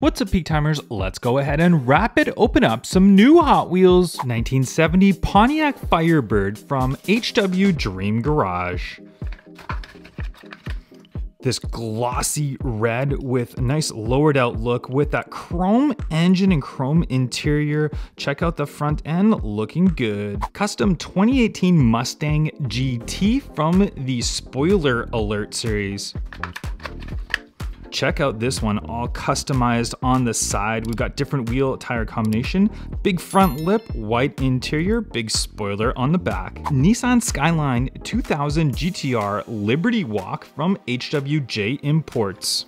What's up, Peak Timers? Let's go ahead and rapid open up some new Hot Wheels 1970 Pontiac Firebird from HW Dream Garage. This glossy red with a nice lowered out look with that chrome engine and chrome interior. Check out the front end, looking good. Custom 2018 Mustang GT from the Spoiler Alert series check out this one all customized on the side. We've got different wheel tire combination, big front lip, white interior, big spoiler on the back. Nissan Skyline 2000 GTR Liberty Walk from HWJ Imports.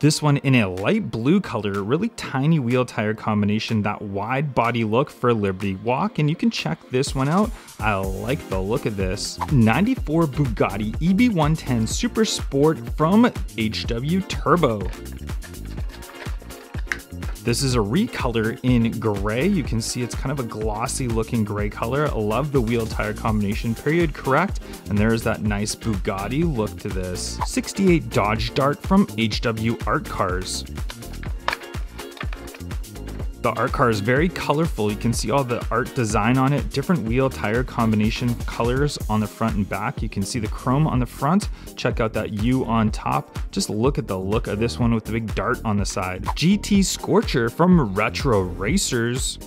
This one in a light blue color, really tiny wheel tire combination, that wide body look for Liberty Walk, and you can check this one out. I like the look of this. 94 Bugatti EB110 Super Sport from HW Turbo. This is a recolor in gray. You can see it's kind of a glossy looking gray color. I love the wheel tire combination, period correct. And there's that nice Bugatti look to this. 68 Dodge Dart from HW Art Cars. The art car is very colorful. You can see all the art design on it, different wheel tire combination colors on the front and back. You can see the chrome on the front. Check out that U on top. Just look at the look of this one with the big dart on the side. GT Scorcher from Retro Racers.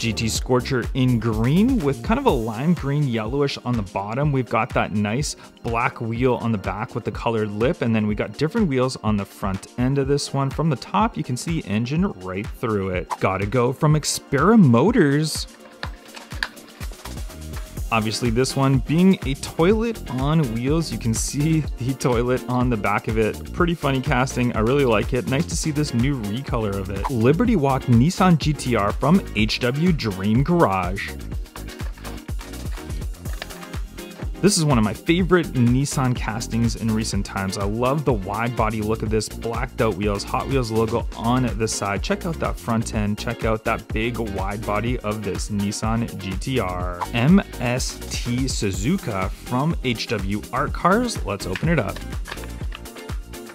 GT Scorcher in green with kind of a lime green yellowish on the bottom. We've got that nice black wheel on the back with the colored lip and then we got different wheels on the front end of this one. From the top you can see engine right through it. Gotta go from Experimotors. Obviously this one being a toilet on wheels, you can see the toilet on the back of it. Pretty funny casting, I really like it. Nice to see this new recolor of it. Liberty Walk Nissan GTR from HW Dream Garage. This is one of my favorite Nissan castings in recent times. I love the wide body look of this, blacked out wheels, Hot Wheels logo on the side. Check out that front end, check out that big wide body of this Nissan GTR. MST Suzuka from HW Art Cars. Let's open it up.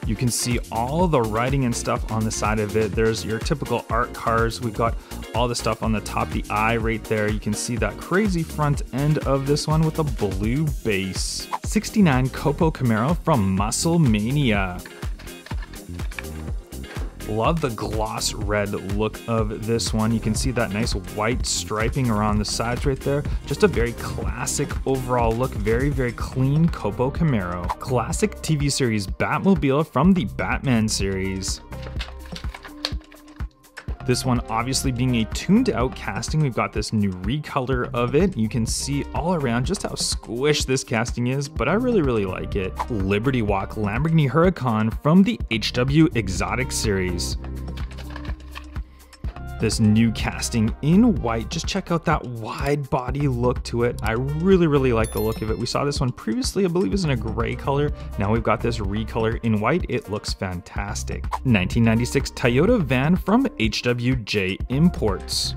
You can see all the writing and stuff on the side of it. There's your typical art cars. We've got all the stuff on the top, the eye right there. You can see that crazy front end of this one with a blue base. 69 Copo Camaro from Muscle Mania. Love the gloss red look of this one. You can see that nice white striping around the sides right there. Just a very classic overall look. Very, very clean Copo Camaro. Classic TV series Batmobile from the Batman series. This one obviously being a tuned out casting, we've got this new recolor of it. You can see all around just how squished this casting is, but I really, really like it. Liberty Walk Lamborghini Huracan from the HW Exotic series this new casting in white. Just check out that wide body look to it. I really, really like the look of it. We saw this one previously, I believe is in a gray color. Now we've got this recolor in white. It looks fantastic. 1996 Toyota van from HWJ Imports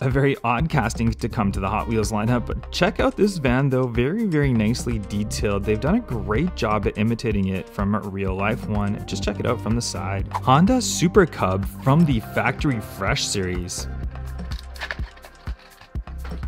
a very odd casting to come to the Hot Wheels lineup, but check out this van though, very, very nicely detailed. They've done a great job at imitating it from a real life one. Just check it out from the side. Honda Super Cub from the Factory Fresh series.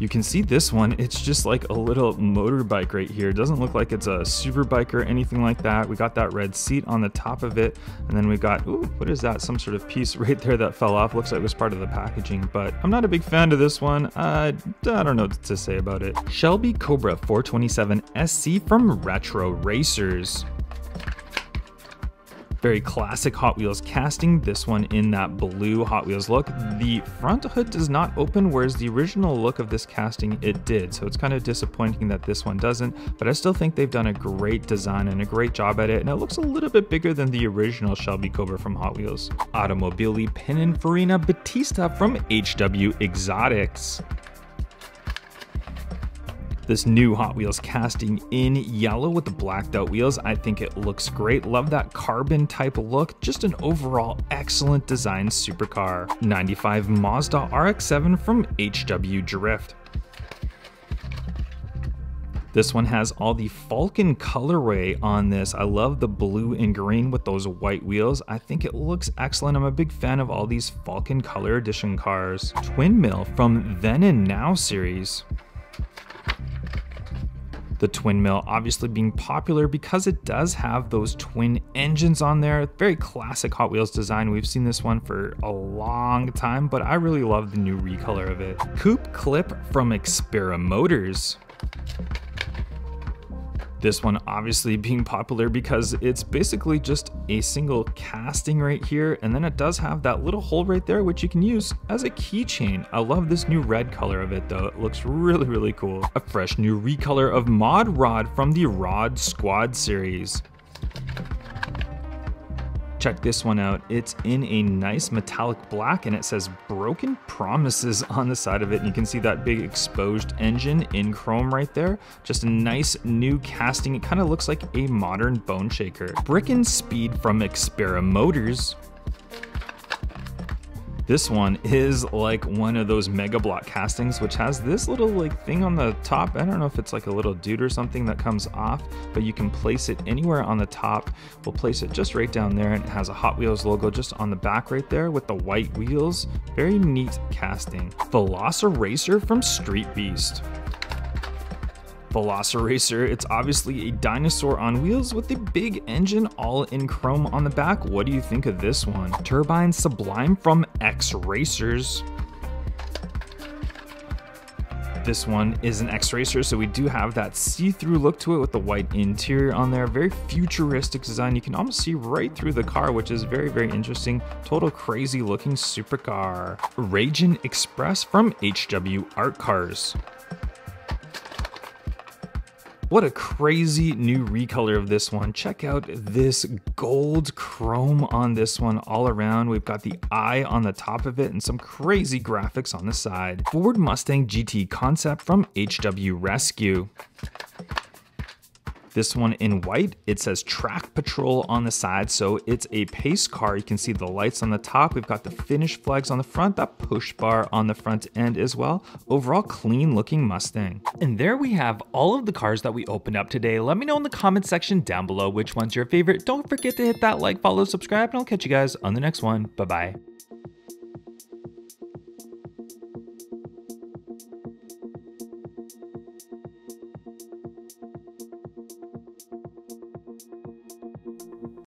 You can see this one, it's just like a little motorbike right here. It doesn't look like it's a super bike or anything like that. We got that red seat on the top of it. And then we got, ooh, what is that? Some sort of piece right there that fell off. Looks like it was part of the packaging, but I'm not a big fan of this one. Uh, I don't know what to say about it. Shelby Cobra 427 SC from Retro Racers. Very classic Hot Wheels casting, this one in that blue Hot Wheels look. The front hood does not open, whereas the original look of this casting, it did. So it's kind of disappointing that this one doesn't, but I still think they've done a great design and a great job at it, and it looks a little bit bigger than the original Shelby Cobra from Hot Wheels. Automobili Pininfarina Battista from HW Exotics this new Hot Wheels casting in yellow with the blacked out wheels. I think it looks great. Love that carbon type look. Just an overall excellent design supercar. 95 Mazda RX-7 from HW Drift. This one has all the Falcon colorway on this. I love the blue and green with those white wheels. I think it looks excellent. I'm a big fan of all these Falcon Color Edition cars. Twin Mill from Then and Now series. The twin mill obviously being popular because it does have those twin engines on there. Very classic Hot Wheels design. We've seen this one for a long time, but I really love the new recolor of it. Coupe Clip from Experimotors. This one obviously being popular because it's basically just a single casting right here and then it does have that little hole right there which you can use as a keychain. I love this new red color of it though, it looks really really cool. A fresh new recolor of Mod Rod from the Rod Squad series. Check this one out. It's in a nice metallic black and it says Broken Promises on the side of it. And you can see that big exposed engine in chrome right there. Just a nice new casting. It kind of looks like a modern bone shaker. Brick and Speed from Experimotors. This one is like one of those mega block castings, which has this little like thing on the top. I don't know if it's like a little dude or something that comes off, but you can place it anywhere on the top. We'll place it just right down there and it has a Hot Wheels logo just on the back right there with the white wheels. Very neat casting. Velociracer from Street Beast. Velociracer. It's obviously a dinosaur on wheels with a big engine all in chrome on the back. What do you think of this one? Turbine Sublime from X Racers. This one is an X-Racer, so we do have that see-through look to it with the white interior on there. Very futuristic design. You can almost see right through the car, which is very, very interesting. Total crazy looking supercar. Raging Express from HW Art Cars. What a crazy new recolor of this one. Check out this gold chrome on this one all around. We've got the eye on the top of it and some crazy graphics on the side. Ford Mustang GT concept from HW Rescue. This one in white, it says track patrol on the side. So it's a pace car. You can see the lights on the top. We've got the finish flags on the front, that push bar on the front end as well. Overall clean looking Mustang. And there we have all of the cars that we opened up today. Let me know in the comment section down below which one's your favorite. Don't forget to hit that like, follow, subscribe, and I'll catch you guys on the next one. Bye-bye.